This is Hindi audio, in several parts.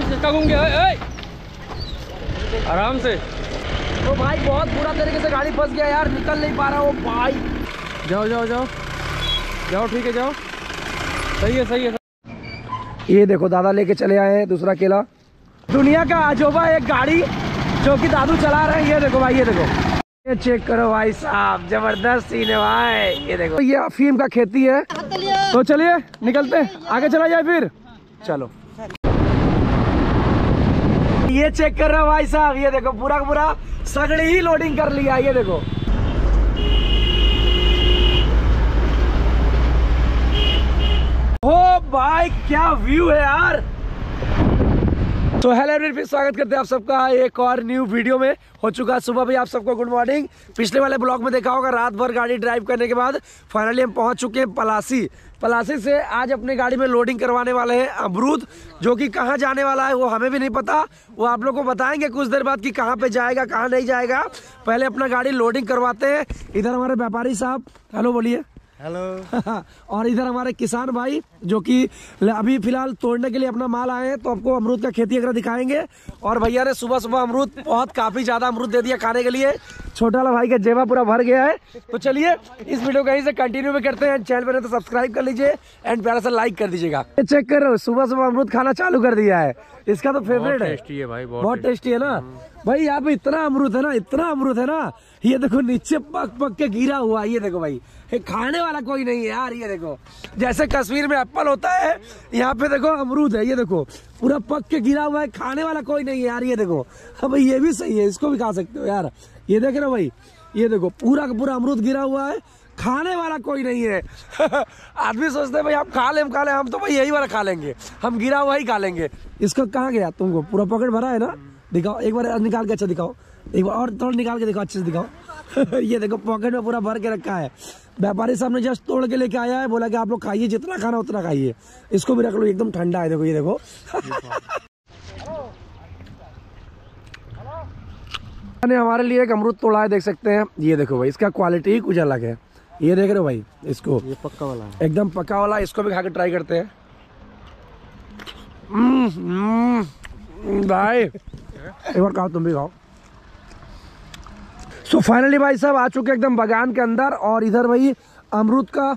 आराम से इसका घूम गया ए, ए! आराम से। तो भाई बहुत बुरा तरीके से गाड़ी फंस गया यार निकल नहीं पा रहा वो भाई। जाओ जाओ जाओ। जाओ ठीक है जाओ। सही है सही है ये देखो दादा लेके चले आए हैं दूसरा केला। दुनिया का अजोबा एक गाड़ी जो कि दादू चला रहे हैं। ये देखो भाई ये देखो। ये चेक करो भाई साहब ज़बरदस्त सीन है भाई। ये देखो। ये अफीम का खेती है। तो चलिए निकलते आगे चला जाए फिर। चलो। ये चेक कर रहे हो भाई साहब, ये देखो पूरा पूरा सगड़ी ही लोडिंग कर लिया, ये देखो। ओ भाई, क्या व्यू है यार। तो हेलो एवरीवन फिर स्वागत करते हैं आप सबका एक और न्यू वीडियो में। हो चुका है सुबह भी आप सबको गुड मॉर्निंग पिछले वाले ब्लॉग में देखा होगा, रात भर गाड़ी ड्राइव करने के बाद फाइनली हम पहुँच चुके हैं पलासी। पलासी से आज अपनी गाड़ी में लोडिंग करवाने वाले हैं अमरूद, जो कि कहाँ जाने वाला है, वो हमें भी नहीं पता। वो आप लोग को बताएँगे कुछ देर बाद कि कहाँ पे जाएगा, कहाँ नहीं जाएगा। पहले अपना गाड़ी लोडिंग करवाते हैं। इधर हमारे व्यापारी साहब, हेलो बोलिए। हेलो और इधर हमारे किसान भाई जो कि अभी फ़िलहाल तोड़ने के लिए अपना माल आए हैं तो आपको अमरूद का खेती अगर दिखाएँगे। और भैया ने सुबह सुबह अमरूद बहुत काफ़ी ज़्यादा अमरूद दे दिया खाने के लिए। छोटा वाला भाई का जेबा पूरा भर गया है। तो चलिए इस वीडियो को यहीं से कंटिन्यू भी करते हैं। चैनल पर तो सब्सक्राइब कर लीजिए एंड प्यारा सा लाइक कर दीजिएगा। चेक करो सुबह सुबह अमरूद खाना चालू कर दिया है। इसका तो फेवरेट है। टेस्टी है भाई बहुत टेस्टी है ना? भाई यहाँ पे इतना अमरूद है ना इतना अमरूद है ना ये देखो नीचे पक पक के गिरा हुआ ये देखो भाई। खाने वाला कोई नहीं है यार, ये देखो। जैसे कश्मीर में एप्पल होता है, यहाँ पे देखो अमरूद है, ये देखो। पूरा पक के गिरा हुआ है, खाने वाला कोई नहीं है यार, ये देखो। हाँ भाई, ये भी सही है, इसको भी खा सकते हो यार। ये देख रहे हो भाई, ये देखो, पूरा का पूरा अमरूद गिरा हुआ है, खाने वाला कोई नहीं है। आदमी सोचते हैं, भाई, हम खा ले खा ले, हम तो भाई यही वाला खा लेंगे। हम गिरा हुआ ही खा लेंगे। इसको कहाँ गया तुमको? पूरा पॉकेट भरा है ना? दिखाओ, एक बार निकाल के अच्छा दिखाओ। एक बार और थोड़ा निकाल के दिखाओ, अच्छे से दिखाओ। ये देखो पॉकेट में पूरा भर के रखा है। व्यापारी साहब ने जस्ट तोड़ के लेके आया है बोला कि आप लोग खाइए जितना खाना उतना खाइए। इसको भी रख लो एकदम ठंडा है देखो ये देखो। ने हमारे लिए एक अमरूद तोड़ा है देख सकते हैं। ये देखो भाई इसका क्वालिटी ही कुछ अलग है। ये देख रहे हो भाई इसको। ये पक्का वाला है। एकदम पक्का वाला इसको भी खा के ट्राई करते हैं। हम्म, हम्म, भाई। एक बार खाओ तुम भी खाओ। सो फाइनली भाई साहब, आ चुके एकदम बागान के अंदर और इधर भाई, अमरूद का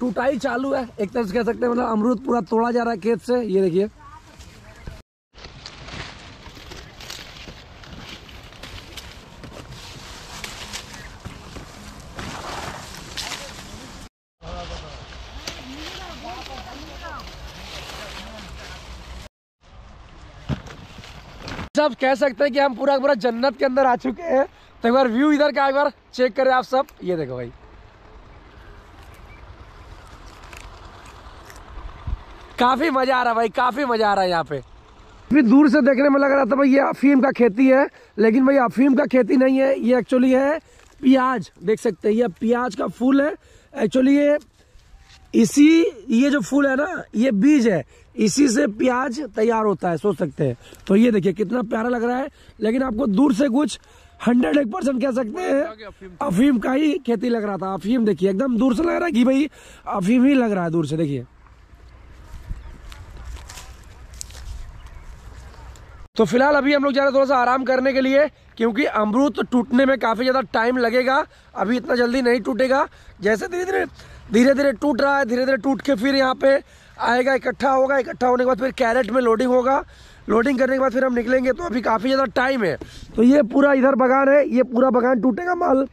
टूटाई चालू है। एक तरह से कह सकते हैं मतलब अमरूद पूरा तोड़ा जा रहा है खेत से। ये देखिए। सब कह सकते हैं कि हम पूरा पूरा जन्नत के अंदर आ चुके हैं। तो एक बार व्यू इधर का एक बार चेक करें आप सब। ये देखो भाई। काफ़ी मज़ा आ रहा है भाई, काफ़ी मज़ा आ रहा है यहाँ पे। अभी दूर से देखने में लग रहा था भाई, ये अफीम का खेती है, लेकिन भाई अफीम का खेती नहीं है, ये एक्चुअली है प्याज। देख सकते हैं, ये प्याज का फूल है। एक्चुअली ये, इसी, ये जो फूल है ना, ये बीज है। इसी से प्याज तैयार होता है, सोच सकते हैं। तो ये देखिए, कितना प्यारा लग रहा है। लेकिन आपको दूर से कुछ हंड्रेड एक परसेंट कह सकते हैं। अफीम का। ही खेती लग रहा था। अफीम देखिए एकदम दूर से लग रहा है कि भाई अफीम ही लग रहा है दूर से देखिए। तो फ़िलहाल अभी हम लोग जा रहे हैं थोड़ा सा आराम करने के लिए क्योंकि अमरूद तो टूटने में काफ़ी ज़्यादा टाइम लगेगा। अभी इतना जल्दी नहीं टूटेगा। जैसे धीरे धीरे धीरे धीरे टूट रहा है धीरे धीरे टूट के फिर यहाँ पे आएगा इकट्ठा होगा। इकट्ठा होने के बाद फिर कैरेट में लोडिंग होगा। लोडिंग करने के बाद फिर हम निकलेंगे तो अभी काफ़ी ज़्यादा टाइम है। तो ये पूरा इधर बगान है, ये पूरा बगान टूटेगा माल।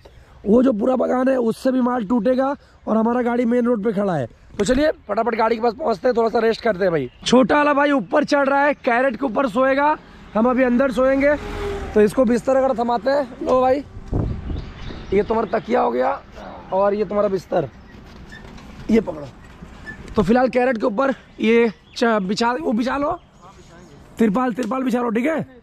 वो जो पूरा बगान है, उससे भी माल टूटेगा और हमारा गाड़ी मेन रोड पे खड़ा है। तो चलिए, फटाफट गाड़ी के पास पहुँचते हैं थोड़ा सा रेस्ट करते हैं भाई। छोटा वाला भाई ऊपर चढ़ रहा है कैरेट के ऊपर सोएगा। हम अभी अंदर सोएँगे तो इसको बिस्तर अगर थमाते हैं। लो भाई, ये तुम्हारा तकिया हो गया और ये तुम्हारा बिस्तर। ये पकड़ो। तो फ़िलहाल कैरेट के ऊपर ये बिछा वो बिछा लो। तिरपाल तिरपाल बिछा लो ठीक है?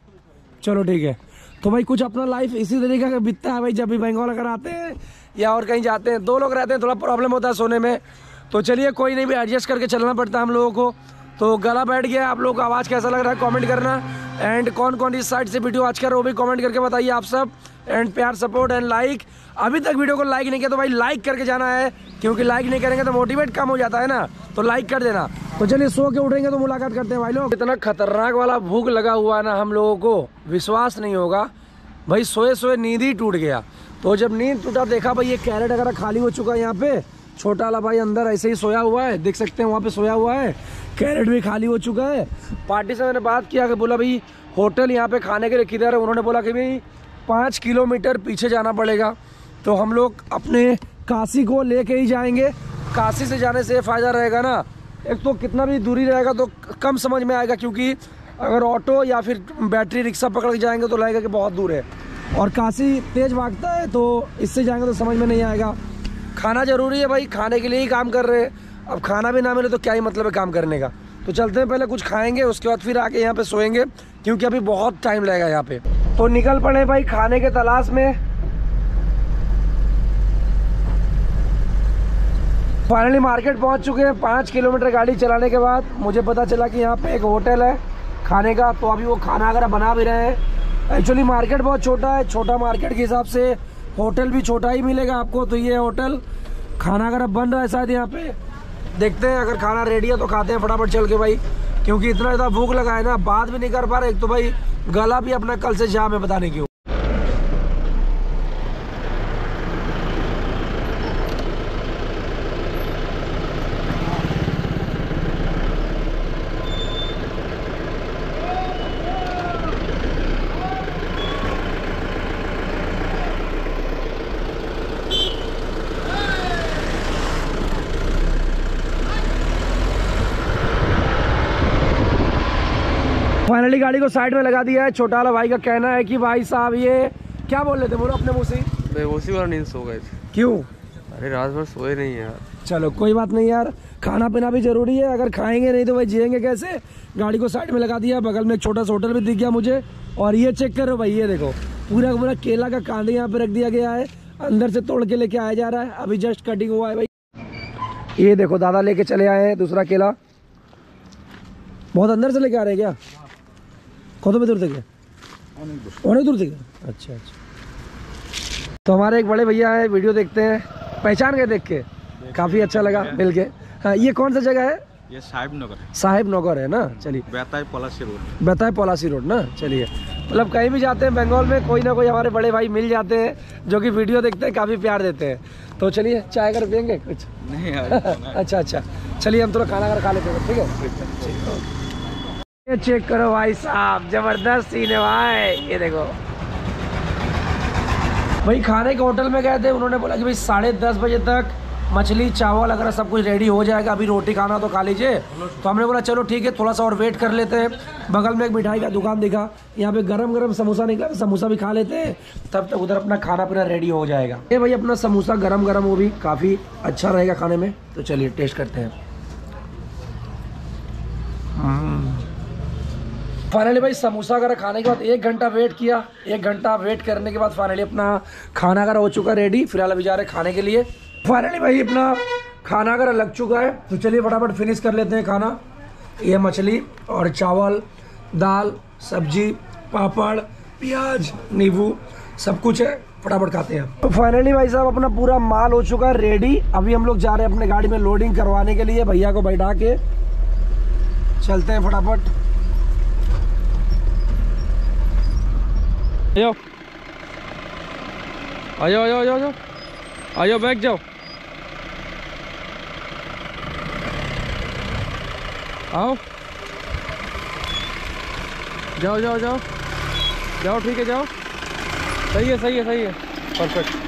चलो, ठीक है। तो भाई, कुछ अपना लाइफ इसी तरीके का बीतता है भाई, जब भी बंगाल अगर आते हैं या और कहीं जाते हैं। दो लोग रहते हैं, थोड़ा प्रॉब्लम होता है सोने में। तो चलिए, कोई नहीं, भी एडजस्ट करके चलना पड़ता है हम लोगों को। तो गला बैठ गया, आप लोगों को आवाज़ कैसा लग रहा है? कमेंट करना। एंड कौन कौन इस साइड से वीडियो आज कर रहे हो भी कमेंट करके बताइए आप सब। एंड प्यार सपोर्ट एंड लाइक अभी तक वीडियो को लाइक नहीं किया तो भाई लाइक करके जाना है। क्योंकि लाइक नहीं करेंगे तो मोटिवेट कम हो जाता है ना। तो लाइक कर देना। तो चलिए, सो के उठेंगे तो मुलाकात करते हैं भाई लोग। इतना खतरनाक वाला भूख लगा हुआ है ना हम लोगों को। विश्वास नहीं होगा। भाई सोए सोए नींद ही टूट गया। तो जब नींद टूटा, देखा भाई ये कैरेट वगैरह खाली हो चुका है यहाँ पे। छोटा वाला भाई अंदर ऐसे ही सोया हुआ है। देख सकते हैं वहाँ पे सोया हुआ है। कैरेट भी खाली हो चुका है। पार्टी से मैंने बात किया कि बोला भाई, होटल यहाँ पे खाने के लिए किधर है? उन्होंने बोला कि भाई पाँच किलोमीटर पीछे जाना पड़ेगा। तो हम लोग अपने काशी को लेके ही जाएँगे। काशी से जाने से फ़ायदा रहेगा ना। एक तो कितना भी दूरी रहेगा तो कम समझ में आएगा क्योंकि अगर ऑटो या फिर बैटरी रिक्शा पकड़ के जाएँगे तो लगेगा कि बहुत दूर है। और काशी तेज भागता है तो इससे जाएँगे तो समझ में नहीं आएगा। खाना ज़रूरी है भाई, खाने के लिए ही काम कर रहे हैं। अब खाना भी ना मिले तो क्या ही मतलब है काम करने का। तो चलते हैं, पहले कुछ खाएँगे, उसके बाद फिर आके यहाँ पे सोएँगे, क्योंकि अभी बहुत टाइम लगेगा यहाँ पे। तो निकल पड़े भाई खाने के तलाश में। फाइनली मार्केट पहुँच चुके हैं। पाँच किलोमीटर गाड़ी चलाने के बाद मुझे पता चला कि यहाँ पे एक होटल है खाने का। तो अभी वो खाना अगर बना भी रहे हैं। एक्चुअली मार्केट बहुत छोटा है। छोटा मार्केट के हिसाब से होटल भी छोटा ही मिलेगा आपको। तो ये होटल खाना अगर बन रहा है शायद यहाँ पे। देखते हैं, अगर खाना रेडी है तो खाते हैं फटाफट चल के भाई। क्योंकि इतना ज़्यादा भूख लगा है ना, बात भी नहीं कर पा रहे। एक तो भाई गला भी अपना कल से जाम है बताने क्यों। फाइनली गाड़ी को साइड में लगा दिया है। छोटा वाला भाई का कहना है कि भाई साहब ये क्या बोल रहे थे? बोलो अपने मुँह से। बेहोशी वाला नींद सो गए थे। क्यों? अरे रात भर सोए नहीं यार। चलो कोई बात नहीं यार। खाना पीना भी ज़रूरी है। अगर खाएँगे नहीं तो भाई जिएँगे कैसे? गाड़ी को साइड में लगा दिया। बगल में एक छोटा सा होटल भी दिख गया मुझे। और ये चेक करो भाई ये देखो। पूरा पूरा केला का कांड यहाँ पे रख दिया गया है। अंदर से तोड़ के लेके आया जा रहा है। अभी जस्ट कटिंग हुआ है भाई। ये देखो दादा लेके चले आए हैं दूसरा केला। बहुत अंदर से लेके आ रहे हैं क्या? কত ভেতর থেকে অনেক दूर থেকে अच्छा अच्छा तो हमारे एक बड़े भैया है वीडियो देखते हैं पहचान गए देख के काफ़ी अच्छा लगा मिल के हाँ ये कौन सा जगह है ये साहिब नगर है साहिब नगर है ना चलिए बेताई पलासी रोड बताए पलासी रोड ना चलिए मतलब कहीं भी जाते हैं बंगाल में कोई ना कोई हमारे बड़े भाई मिल जाते हैं जो कि वीडियो देखते हैं काफ़ी प्यार देते हैं तो चलिए चाय कर पियेंगे कुछ नहीं यार अच्छा अच्छा चलिए हम थोड़ा खाना खाना खा लेते हैं ठीक है ये चेक करो भाई साहब, ज़बरदस्त सीन है भाई। ये देखो। भाई खाने के होटल में गए थे, उन्होंने बोला कि भाई साढ़े दस बजे तक मछली, चावल, अगर सब कुछ रेडी हो जाएगा, अभी रोटी खाना तो खा लीजिए। तो हमने बोला, चलो ठीक है थोड़ा सा और वेट कर लेते हैं। बगल में एक मिठाई का दुकान दिखा, यहाँ पे गरम गरम समोसा निकला, समोसा भी खा लेते हैं, तब तक उधर अपना खाना पीना रेडी हो जाएगा। ये भाई अपना समोसा गरम गरम वो भी काफ़ी अच्छा रहेगा खाने में। तो चलिए टेस्ट करते हैं। फाइनली भाई समोसा वगैरह खाने के बाद एक घंटा वेट किया। एक घंटा वेट करने के बाद फाइनली अपना खाना वगैरह हो चुका रेडी फ़िलहाल अभी जा रहे खाने के लिए। फाइनली भाई अपना खाना वगैरह लग चुका है। तो चलिए फटाफट फिनिश कर लेते हैं खाना। ये मछली और चावल, दाल, सब्ज़ी, पापड़, प्याज, नींबू, सब कुछ है। फटाफट खाते हैं। तो फाइनली भाई साहब अपना पूरा माल हो चुका है रेडी अभी हम लोग जा रहे हैं अपने गाड़ी में लोडिंग करवाने के लिए, भैया को बैठा के। चलते हैं फटाफट। जाओ आ जाओ आ जाओ आ जाओ जाओ आओ जाओ जाओ जाओ जाओ ठीक है जाओ सही है सही है सही है. परफेक्ट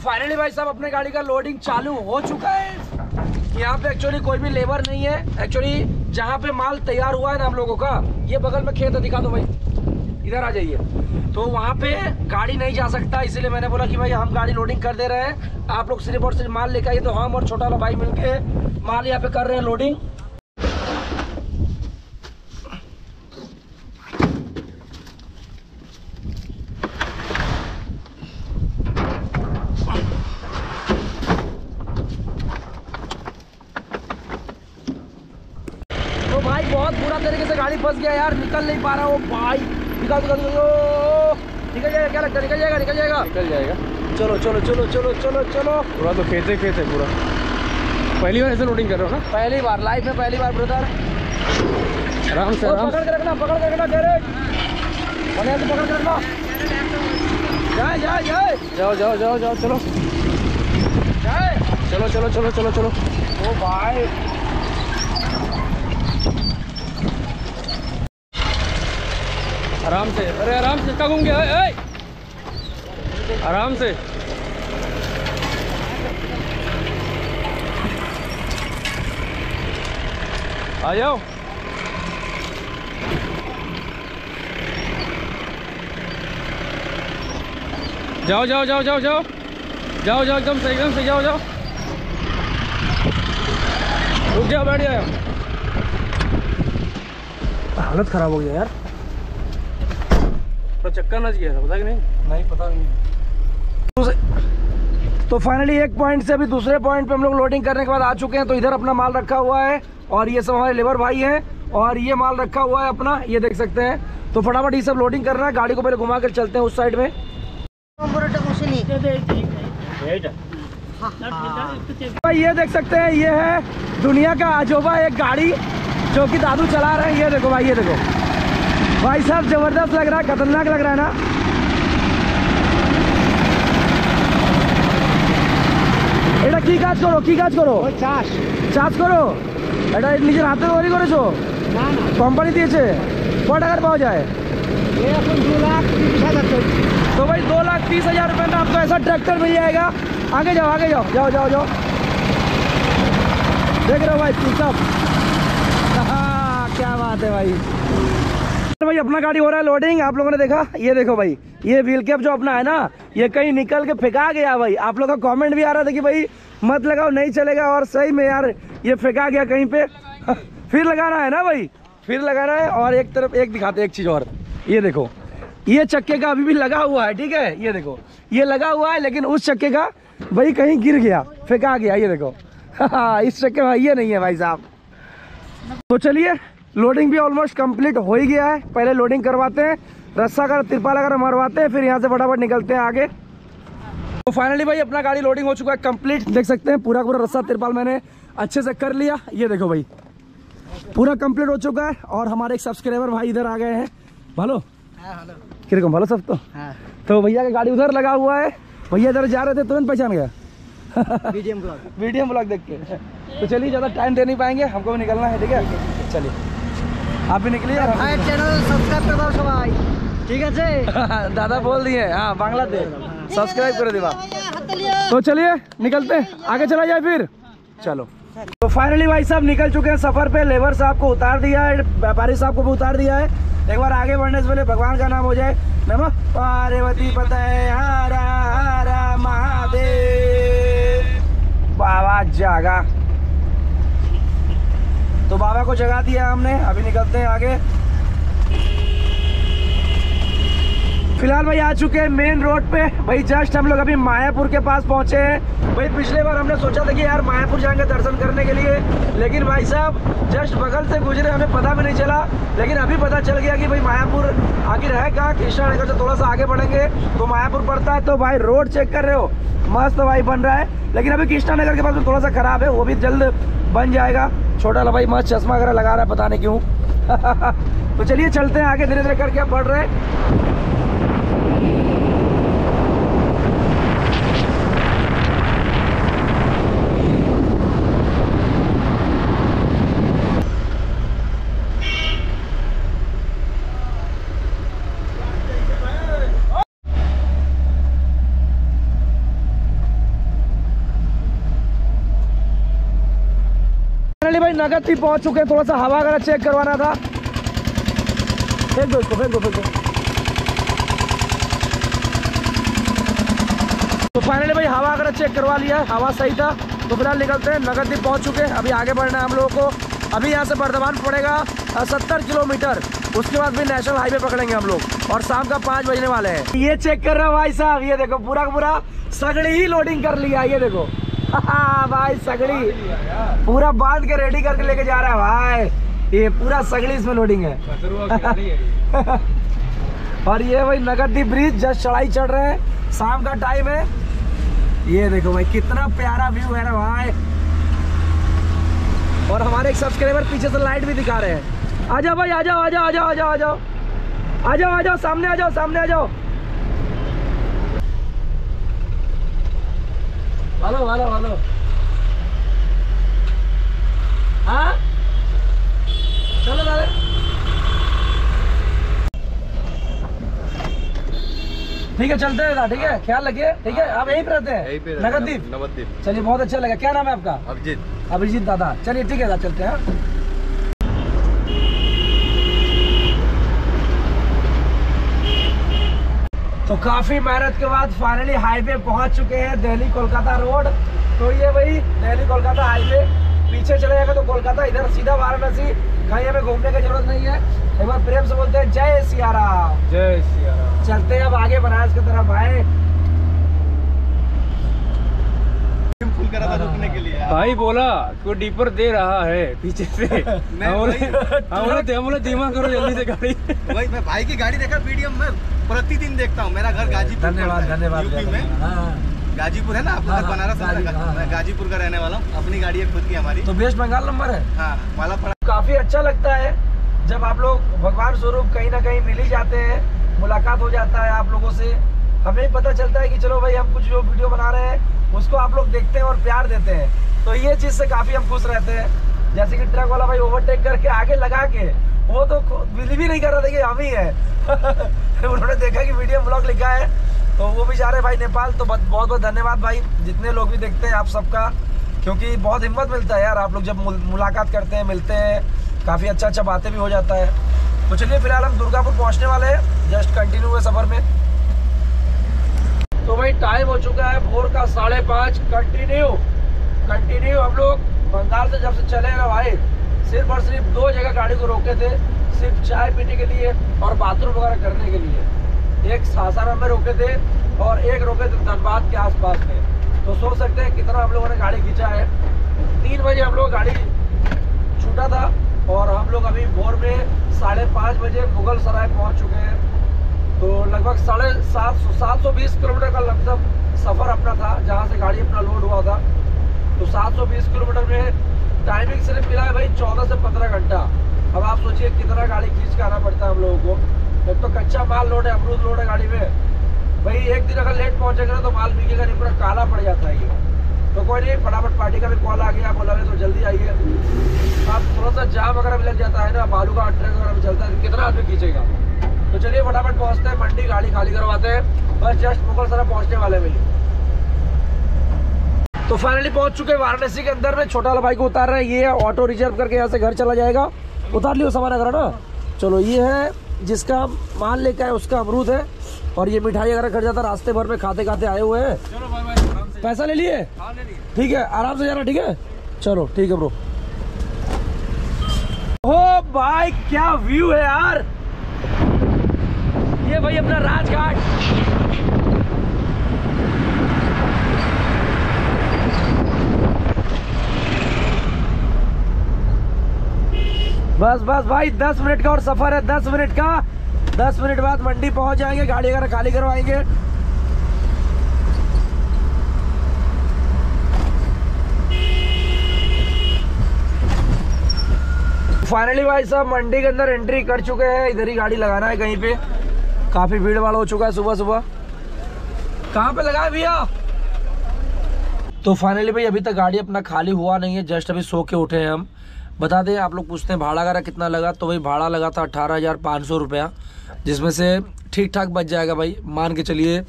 फाइनली भाई साहब, अपने गाड़ी का लोडिंग चालू हो चुका है। यहाँ पे एक्चुअली कोई भी लेबर नहीं है। एक्चुअली जहाँ पे माल तैयार हुआ है ना हम लोगों का, ये बगल में खेत है, दिखा दो भाई। इधर आ जाइए। तो वहाँ पे गाड़ी नहीं जा सकता, इसीलिए मैंने बोला कि भाई हम गाड़ी लोडिंग कर दे रहे हैं। आप लोग सिर्फ़ और सिर्फ़ माल लेकर आइए तो हम और छोटा भाई मिलके माल यहाँ पे कर रहे हैं लोडिंग तो भाई बुरा तरीके से गाड़ी फंस गया यार निकल नहीं पा रहा वो भाई। निकल निकल निकल निकल जाएगा क्या लगता है? निकल जाएगा निकल जाएगा। निकल जाएगा। चलो चलो चलो चलो चलो चलो। पूरा तो खेत है खेत है पूरा। पहली बार ऐसे लोडिंग कर रहे हो ना? पहली बार लाइफ में पहली बार ब्रदर आराम से आराम पकड़ के रखना पकड़ के रखना गैरेज बढ़िया से पकड़ के रखना। जाए जाए जाए। जाओ जाओ जाओ जाओ चलो। जाए। चलो चलो चलो चलो चलो। ओ भाई। से। अरे आराम से क्या घूम गया! आराम से। आ जाओ। जाओ जाओ जाओ जाओ जाओ। जाओ जाओ, एकदम से एकदम से जाओ जाओ। रुक जाओ, बैठ जाओ। हालत खराब हो गया यार। तो चक्कर नच गया था पता कि नहीं? नहीं पता नहीं। तो फाइनली एक पॉइंट से अभी दूसरे पॉइंट पे हम लोग लोडिंग करने के बाद आ चुके हैं तो इधर अपना माल रखा हुआ है और ये सब हमारे लेबर भाई हैं और ये माल रखा हुआ है अपना ये देख सकते हैं। तो फटाफट ये सब लोडिंग करना है गाड़ी को पहले घुमा कर चलते हैं उस साइड में। भाई ये देख सकते हैं ये है दुनिया का आजोबा एक गाड़ी जो कि दादू चला रहे हैं। ये देखो भाई ये देखो। भाई साहब जबरदस्त लग रहा है खतरनाक लग रहा है ना এটা কি কাজ করো কি কাজ করো চাষ চাষ করো এটা নিজের হাতে তৈরি করেছো কোম্পানি দিয়েছে ক টাকার পাওয়া যায় तो भाई दो लाख तीस हजार रुपये में आपको ऐसा ट्रैक्टर मिल जाएगा आगे जाओ आगे जाओ जाओ जाओ जाओ देख रहे हो भाई तू सब हाँ, क्या बात है भाई तो भाई, अपना गाड़ी हो रहा है लोडिंग आप लोगों ने देखा? ये देखो भाई, ये व्हील कैप जो अपना है ना, ये कहीं निकल के फेंका गया भाई। आप लोग का कमेंट भी आ रहा था कि भाई, मत लगाओ, नहीं चलेगा। और सही में यार, ये फेंका गया कहीं पे। फिर लगाना है ना भाई? फिर लगाना है, और एक तरफ़, एक दिखाते एक चीज़ और। ये देखो, ये चक्के का अभी भी लगा हुआ है, ठीक है? ये देखो, ये लगा हुआ है, लेकिन उस चक्के का भाई कहीं गिर गया, फेंका गया, ये देखो। इस चक्के में ये नहीं है भाई साहब। तो चलिए लोडिंग भी ऑलमोस्ट कंप्लीट हो ही गया है। पहले लोडिंग करवाते हैं। रस्सा का तिरपाल अगर मरवाते हैं फिर यहाँ से फटाफट निकलते हैं आगे। तो फाइनली भाई अपना गाड़ी लोडिंग हो चुका है कंप्लीट देख सकते हैं पूरा पूरा रस्सा तिरपाल मैंने अच्छे से कर लिया। ये देखो भाई पूरा कंप्लीट हो चुका है और हमारे एक सब्सक्राइबर भाई इधर आ गए हैं। भालो? किरकम भालो सब तो? तो भैया की गाड़ी उधर लगा हुआ है। भैया इधर जा रहे थे तुरंत पहचान गया। मीडियम ब्लॉग देख के। तो चलिए ज़्यादा टाइम दे नहीं पाएँगे हमको भी निकलना है ठीक है। चलिए। आप भी निकलिए और हम भी চ্যানেল সাবস্ক্রাইব করে দাও সবাই ঠিক আছে निकलें। दादा बोल दिए हाँ बांग्लादेश सब्सक्राइब कर दिवा तो चलिए निकलते हैं आगे चला जाए फिर चलो तो फाइनली भाई साहब निकल चुके हैं सफर पे लेबर साहब को उतार दिया है व्यापारी साहब को भी उतार दिया है एक बार आगे बढ़ने से पहले भगवान का नाम हो जाए नमः पार्वती पतय हरा हरा महादेव बाबा जागा तो बाबा को जगा दिया हमने, अभी निकलते हैं आगे। फ़िलहाल भाई आ चुके हैं मेन रोड पे। भाई जस्ट हम लोग अभी मायापुर के पास पहुँचे हैं। भाई पिछले बार हमने सोचा था कि यार मायापुर जाएँगे दर्शन करने के लिए, लेकिन भाई साहब जस्ट बगल से गुजरे, हमें पता भी नहीं चला। लेकिन अभी पता चल गया कि भाई मायापुर आखिर है कहाँ कृष्णा नगर से थोड़ा सा आगे बढ़ेंगे। तो मायापुर पड़ता है तो भाई रोड चेक कर रहे हो। मस्त भाई बन रहा है। लेकिन अभी कृष्णा नगर के पास थोड़ा सा खराब है, वो भी जल्द बन जाएगा। छोटा ला भाई मस्त चश्मा वगैरह लगा रहा है, पता नहीं क्यों। तो चलिए चलते हैं आगे धीरे धीरे करके बढ़ रहे हैं। भाई नगद भी पहुँच चुके हैं, थोड़ा सा हवा वगैरह चेक करवाना था। फेंक दो इसको, फेंक दो फेंक दो। तो फाइनली भाई हवा वगैरह चेक करवा लिया, हवा सही था। तो फ़िलहाल निकलते हैं, नगद भी पहुँच चुके हैं। अभी आगे बढ़ना है हम लोगों को। अभी यहाँ से बर्धमान पड़ेगा सत्तर किलोमीटर। उसके बाद भी नेशनल हाईवे पकड़ेंगे हम लोग। और शाम का पाँच बजने वाले हैं। ये चेक कर रहा भाई साहब, ये देखो पूरा पूरा सगड़ी ही लोडिंग कर लिया, ये देखो। भाई सगड़ी। पूरा बाँध के रेडी करके लेके जा रहा है भाई। ये पूरा सगड़ी इसमें लोडिंग है। और ये भाई नगरदीप ब्रिज जस्ट चढ़ाई चढ़ रहे हैं। शाम का टाइम है। ये देखो भाई कितना प्यारा व्यू है ना भाई। और हमारे एक सब्सक्राइबर पीछे से लाइट भी दिखा रहे हैं। आ जाओ भाई आ जाओ आ जाओ आ जाओ आ जाओ आ जाओ आ जाओ आ जाओ सामने आ जाओ सामने आ जाओ। हेलो हेलो हेलो हाँ चलो दादा ठीक है चलते हैं ठीक है? ख्याल रखिए ठीक है? आप यहीं पे रहते हैं? नगरदीप नवद्वीप चलिए बहुत अच्छा लगा। क्या नाम है आपका? अभिजीत। अभिजीत दादा। चलिए ठीक है दादा चलते हैं। तो काफ़ी मेहनत के बाद फाइनली हाईवे पहुँच चुके हैं दिल्ली कोलकाता रोड तो ये भाई दिल्ली कोलकाता हाईवे पीछे चले जाएगा तो कोलकाता इधर सीधा वाराणसी। कहीं हमें घूमने की ज़रूरत नहीं है। एक बार प्रेम से बोलते हैं जय सिया राम। जय सिया राम। चलते हैं अब आगे बनारस की तरफ़ आए। फुल करा था रुकने के लिए भाई बोला कोई डीपर दे रहा है पीछे से। हम बोले हम बोले हम बोले धीमा करो जल्दी से गाड़ी। वही मैं भाई की गाड़ी देखा वीडियो में प्रतिदिन देखता हूँ। मेरा घर गाजीपुर धन्यवाद है, धन्यवाद यूपी में। हाँ, गाजीपुर है ना आपका हाँ, घर हाँ, बनारस है? हाँ, हाँ। मैं गाजीपुर का रहने वाला हूँ अपनी गाड़ी है खुद की हमारी। तो वेस्ट बंगाल नंबर है? हाँ पड़ा काफ़ी अच्छा लगता है जब आप लोग भगवान स्वरूप कहीं ना कहीं मिल ही जाते हैं मुलाकात हो जाता है आप लोगों से। हमें पता चलता है कि चलो भाई, हम कुछ जो वीडियो बना रहे हैं, उसको आप लोग देखते हैं और प्यार देते हैं। तो ये चीज़ से काफ़ी हम खुश रहते हैं। जैसे कि ट्रक वाला भाई ओवरटेक करके आगे लगा के, वो तो बिलीव ही नहीं कर रहा था कि हम ही है। उन्होंने देखा कि वीडियो ब्लॉग लिखा है। तो वो भी जा रहे भाई नेपाल। तो बहुत बहुत धन्यवाद भाई। जितने लोग भी देखते हैं आप सबका, क्योंकि बहुत हिम्मत मिलता है यार। आप लोग जब मुलाकात करते हैं, मिलते हैं, काफ़ी अच्छा अच्छा बातें भी हो जाता है। तो चलिए, फ़िलहाल हम दुर्गापुर पहुँचने वाले हैं जस्ट कंटिन्यू हुए सफ़र में। तो भाई टाइम हो चुका है, भोर का साढ़े पाँच। कंटिन्यू कंटिन्यू हम लोग। बंगाल से जब से चले हैं भाई, सिर्फ़ और सिर्फ़ दो जगह गाड़ी को रोके थे, सिर्फ़ चाय पीने के लिए और बाथरूम वगैरह करने के लिए। एक सासाराम में रोके थे और एक रोके थे धनबाद के आसपास में। तो सोच सकते हैं कितना हम लोगों ने गाड़ी खींचा है। तीन बजे हम लोग गाड़ी छूटा था और हम लोग अभी भोर में साढ़े पाँच बजे मुगल सराय पहुँच चुके हैं। तो लगभग साढ़े सात सौ सात सौ बीस किलोमीटर का लगभग सफ़र अपना था, जहाँ से गाड़ी अपना लोड हुआ था। तो सात सौ बीस किलोमीटर में टाइमिंग सिर्फ़ मिला है भाई चौदह से पंद्रह घंटा। अब आप सोचिए कितना गाड़ी खींच के आना पड़ता है हम लोगों को। एक तो कच्चा माल लोड है, अमरूद लोड है गाड़ी में। भाई एक दिन अगर लेट पहुँचेगा ना तो माल बिकेगा नहीं, पूरा काला पड़ जाता है ये। तो कोई नहीं, फटाफट पार्टी का भी कॉल आ गया बोला तो जल्दी आइए। आप थोड़ा सा जाम वगैरह भी लग जाता है ना, बालू का ट्रक वगैरह भी चलता है कितना आदमी खींचेगा? तो चलिए फटाफट पहुँचते हैं मंडी गाड़ी खाली करवाते हैं बस जस्ट मुगल सरा पहुँचने वाले हैं भैया तो फाइनली पहुँच चुके हैं वाराणसी के अंदर में छोटा वाला भाई को उतार रहे हैं ये ऑटो रिज़र्व करके यहाँ से घर चला जाएगा। उतार लियो सामान अगर ना? चलो ये है जिसका माल लेकर है उसका अमरूद है और ये मिठाई अगर घर जाता रास्ते भर में खाते खाते आए हुए हैं। पैसा ले लिए? ठीक है आराम से जाना ठीक है? चलो ठीक है ब्रो। ओ भाई क्या व्यू है यार! ये भाई अपना राजघाट। बस बस भाई, दस मिनट का और सफ़र है, दस मिनट का। दस मिनट बाद मंडी पहुँच जाएँगे, गाड़ी अगर खाली करवाएँगे। फाइनली भाई साहब, मंडी के अंदर एंट्री कर चुके हैं, इधर ही गाड़ी लगाना है कहीं पे। काफ़ी भीड़ भाड़ हो चुका है सुबह सुबह। कहाँ पे लगा है भैया? तो फाइनली भाई, अभी तक गाड़ी अपना खाली हुआ नहीं है जस्ट अभी सो के उठे हैं हम। बता दें, आप लोग पूछते हैं, भाड़ा वगैरह कितना लगा? तो भाई, भाड़ा लगा था अट्ठारह हज़ार पाँच सौ रुपया, जिसमें से ठीक ठाक बच जाएगा भाई। मान के चलिए,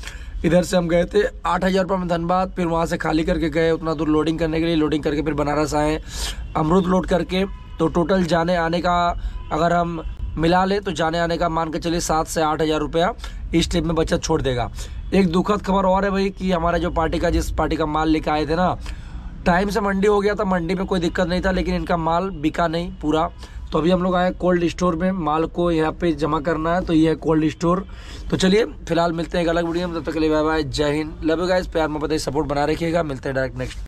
इधर से हम गए थे, आठ हज़ार रुपये में धनबाद, फिर वहाँ से खाली करके गए, उतना दूर लोडिंग करने के लिए लोडिंग करके फिर बनारस आए। अमरूद लोड करके तो टोटल जाने आने का, अगर हम मिला ले तो जाने आने का मान के चलिए सात से आठ हज़ार रुपया इस ट्रिप में बचत छोड़ देगा। एक दुखद खबर और है भाई कि हमारा जो पार्टी का, जिस पार्टी का माल लेके आए थे ना टाइम से मंडी हो गया था, मंडी में कोई दिक्कत नहीं था, लेकिन इनका माल बिका नहीं पूरा। तो अभी हम लोग आए कोल्ड स्टोर में, माल को यहाँ पे जमा करना है तो ये है कोल्ड स्टोर तो चलिए, फ़िलहाल मिलते हैं एक अलग वीडियो में, तब तक के लिए बाय बाय जय हिंद। लव यू गाइस प्यार मोहब्बत सपोर्ट बना रखिएगा, मिलते हैं डायरेक्ट नेक्स्ट